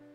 Thank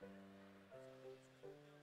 Thank you.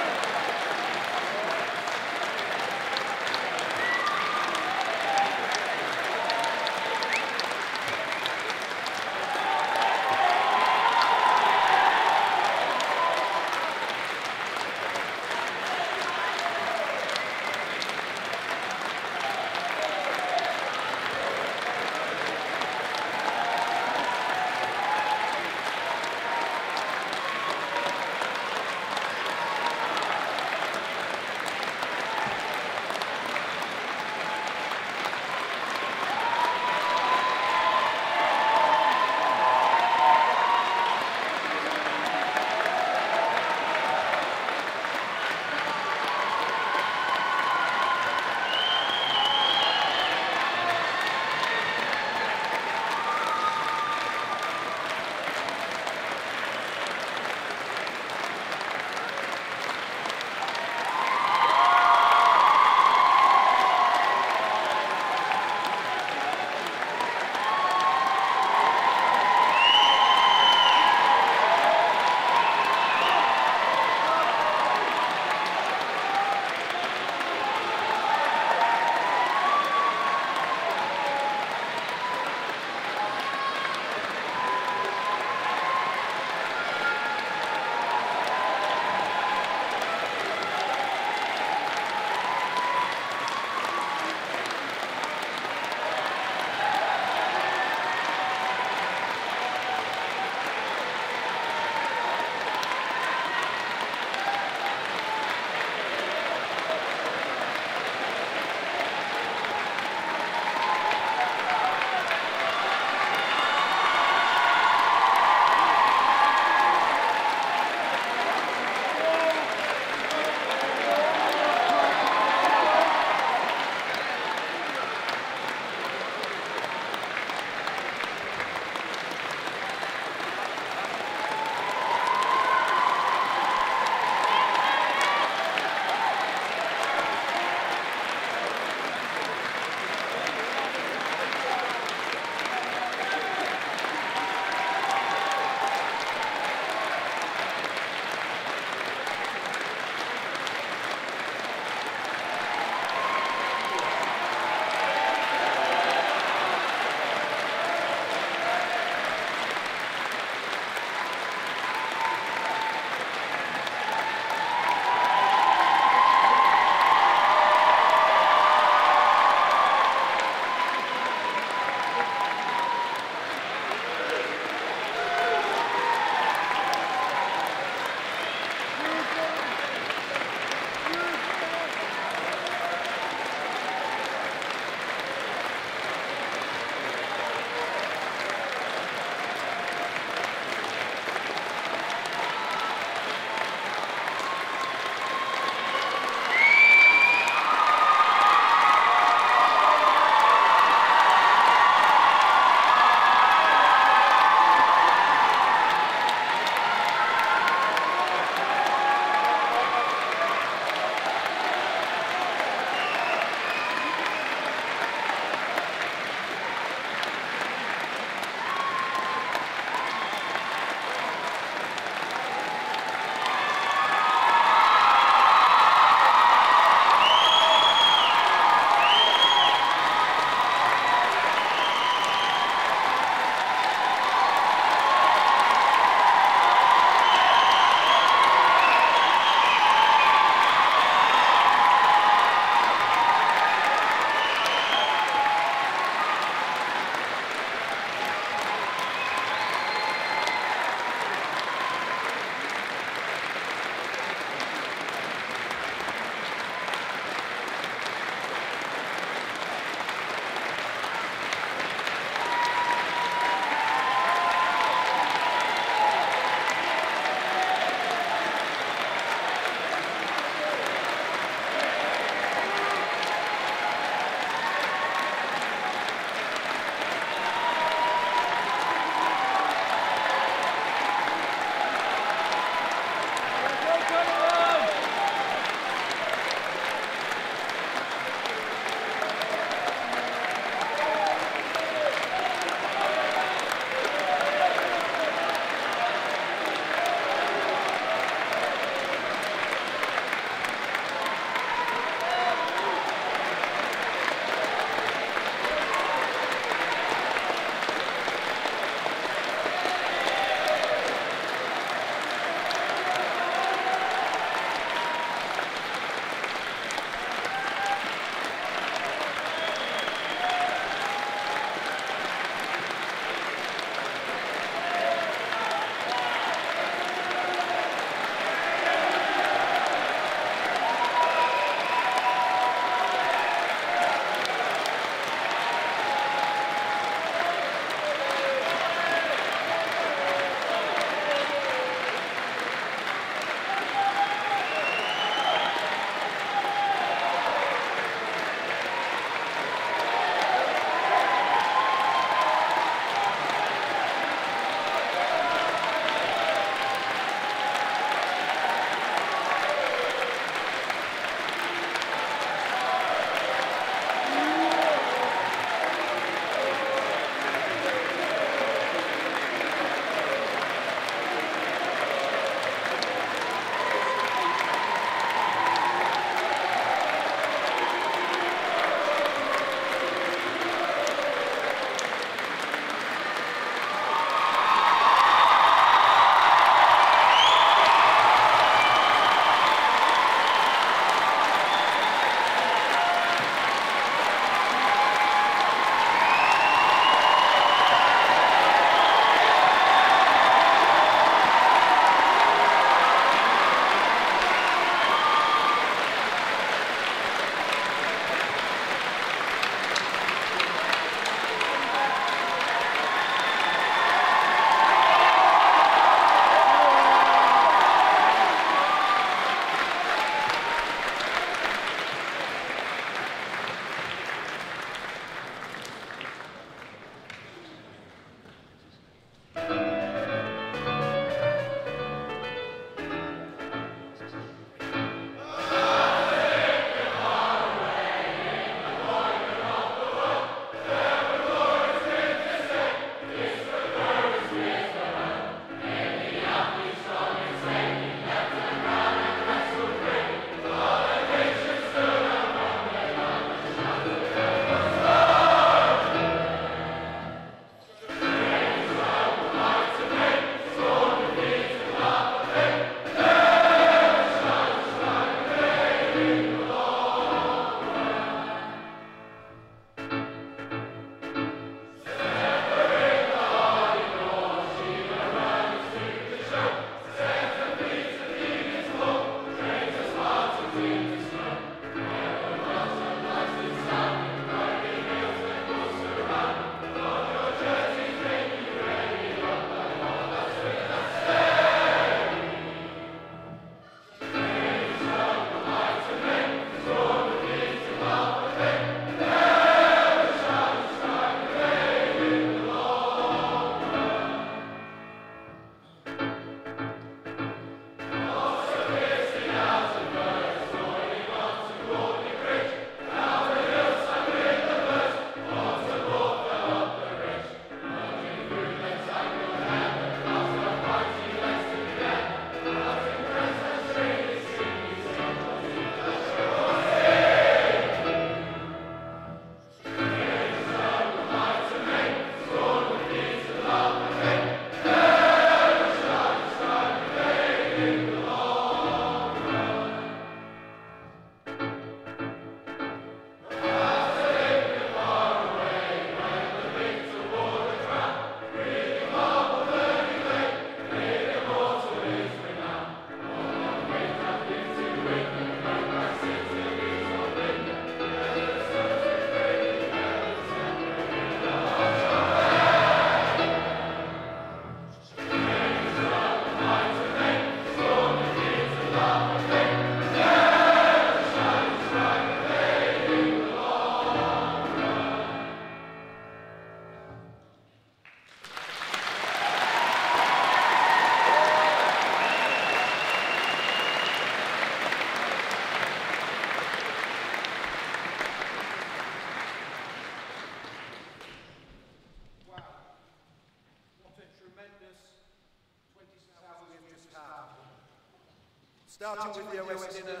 Starting with the OS dinner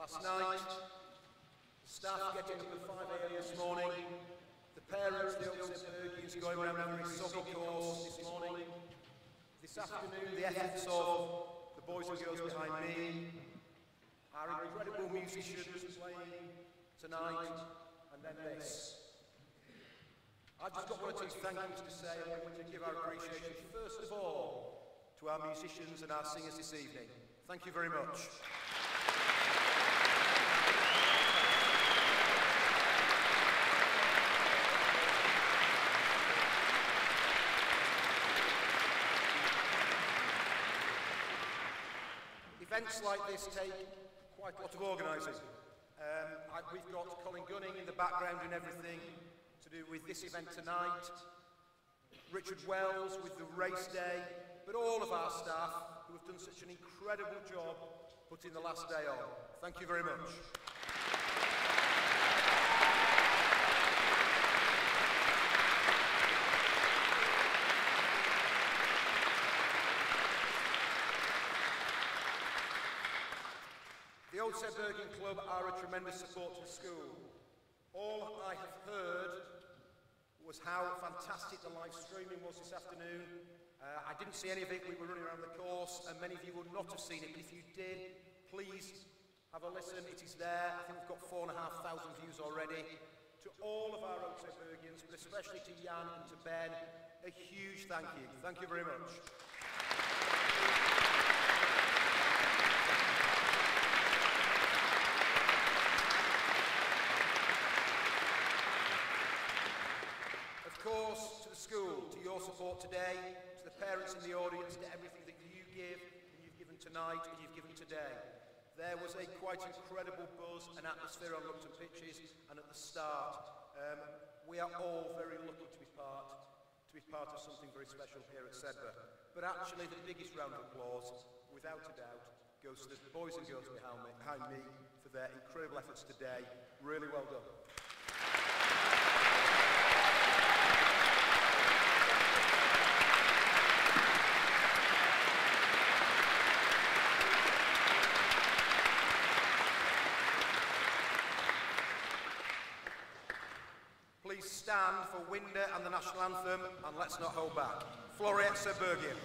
last night, the staff getting up at 5am this morning, the parents, the Oxenbergians going around a very soggy course this morning, this afternoon the efforts of the boys and girls behind me, our incredible musicians playing tonight, and then this. I've just got one or two thank yous to say, and we want to give our appreciation first of all to our musicians and our singers this evening. Thank you very much. Events like this take quite a lot of organising. Um, I, we've got Colin Gunning in the background and everything to do with this event tonight, Richard Wells with the race day, but all of our staff have done such an incredible job putting the last day on. Thank you very much. The Old Sedberghian Club are a tremendous support to the school. All I have heard was how fantastic the live streaming was this afternoon. Uh, I didn't see any of it, we were running around the course, and many of you would not have seen it, but if you did, please have a listen, it is there. I think we've got four and a half thousand views already. To all of our Old but especially to Jan and to Ben, a huge thank you. Thank you very much. Of course, to the school, to your support today, to the parents in the audience, to everything that you give, and you've given tonight, and you've given today. There was a quite incredible buzz and atmosphere on Lupton pitches, and at the start, um, we are all very lucky to be part to be part of something very special here at Sedbergh. But actually, the biggest round of applause, without a doubt, goes to the boys and girls behind me, behind me for their incredible efforts today. Really well done. Please stand for Winder and the national anthem, and let's not hold back. Floreat Sedberghian.